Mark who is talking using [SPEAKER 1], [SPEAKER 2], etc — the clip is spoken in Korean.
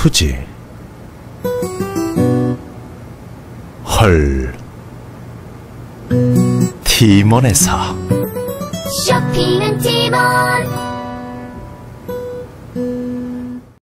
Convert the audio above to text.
[SPEAKER 1] 수지. 헐. 티몬에서
[SPEAKER 2] 쇼핑은 티몬.